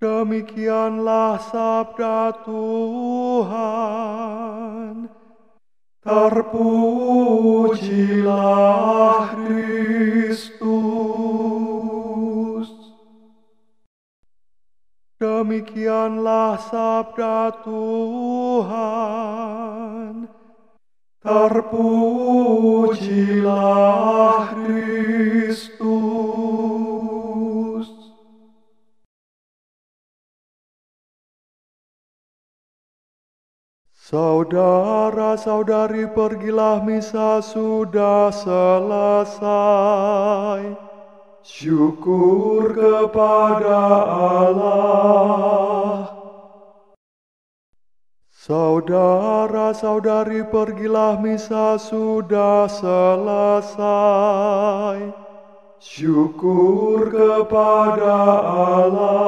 Demikianlah sabda Tuhan. Terpujilah Kristus. Demikianlah sabda Tuhan. Terpujilah Kristus. Saudara-saudari pergilah misa sudah selesai. Syukur kepada Allah. Saudara-saudari pergilah misa sudah selesai. Syukur kepada Allah.